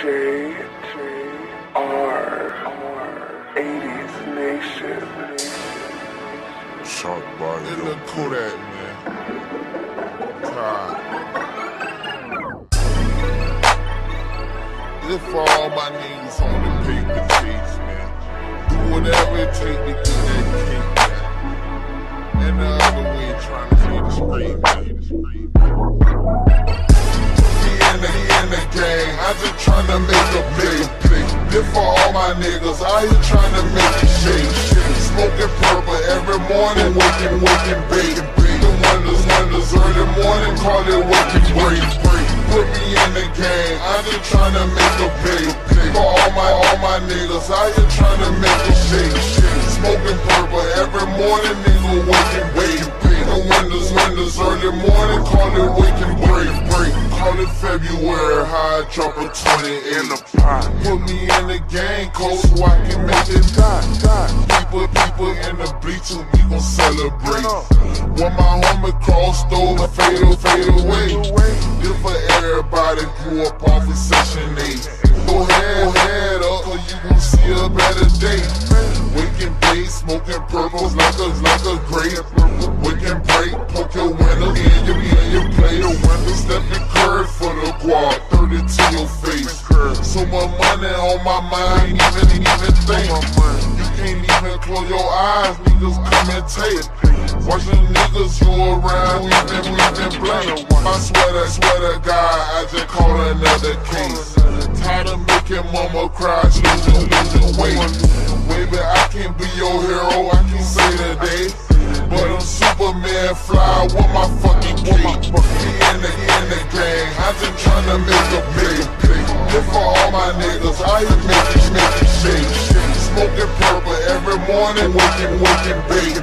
J J R R 80s Nation. Shark body. It look Kodak, man. God. This for all my niggas on the paper chase, man. Do whatever it take to get that cake, man. And the other way, trying to see the screen, man. Just tryna make a big play. This for all my niggas, I here tryna make it shake. Smoking purple every morning, waking, waking, baking, baking. Wonders, wonders, early morning, call it waking, break, break. Put me in the game, I just tryna make a big play. For all my, all my niggas, I here tryna make a shake. Smoking purple every morning, nigga, waking, waking, baking. Windows, windows, early morning, call it break, it February, high drop a 20 in the pot. Put me in the game, coach, so I can make dot, dot. People, people in the bleachers, we gon' celebrate. When my homie crossed over, fade, fade away. This for everybody grew up off of Section 8. Go ahead, head up, cause you gon' see a better day. Waking day, smoking purples like a, like a grape. Waking break, poke your window, in your, in your place. Stepping curve for the quad, 30 to your face. So much money on my mind, even, even think. You can't even close your eyes, niggas come and take. Watch them niggas you around, we been, we been swear My swear sweater God, I just caught another case. Tired of making mama cry, losing, losing weight. Baby, I can't be your hero, I can say today. But I'm Superman fly with my fucking cape. In the, I here make it, make it shake. Smoking purple every morning, waking, waking, bake.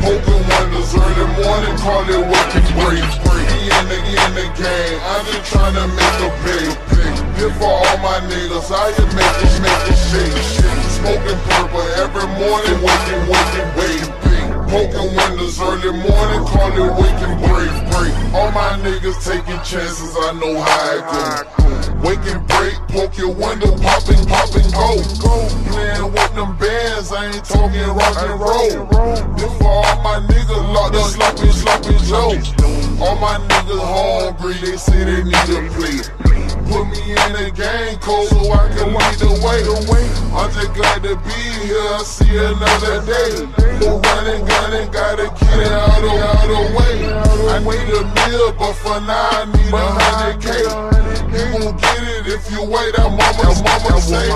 Poking wonders early morning, call it waking break. Me in the, in the gang, I'm just trying to make a big. This for all my niggas, I here make it, make it shake. Smoking purple every morning, waking, waking, bake. Early morning, call it waking break, break. All my niggas taking chances, I know how it go. Waking break, poke your window, popping, popping, go. Playing with them bands, I ain't talking rock and roll. This for all my niggas locked up, sloppy, sloppy Joe. All my niggas hungry, they say they need a plate. Me in the game code so I can lead the way. I'm just glad to be here, I see another day. Who running, gunning, gotta get it out of, out of way. I need a meal, but for now I need a hundred K. You gon' get it if you wait, that mama, mama say.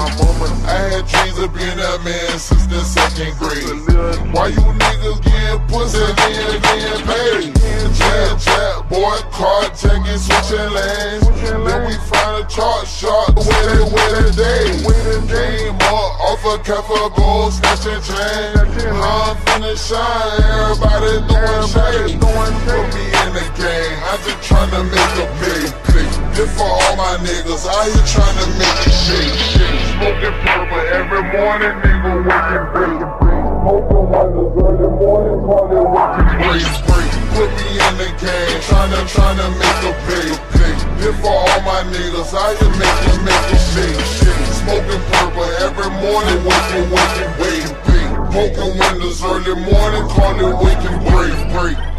I had dreams of being a man since the second grade. Why you niggas getting pussy, getting, getting paid? Jab, jab, boy, car checking, switching lanes. Then we find a chart shot with it, with a day. Game up, off a cup of gold, snatching chain. I'm finna shine, everybody doing shade. Put me in the game, I just tryna make a big play. This for all my niggas, I here tryna make it shake. Smoking purple every morning, nigga waking break. Smoking wonders early morning, call it waking break. Put me in the game, tryna, tryna make a big play. For all my niggas, I here make it, make it shake. Smoking purple every morning, waking, waking, waking, break. Poking windows early morning, call it waking break, break.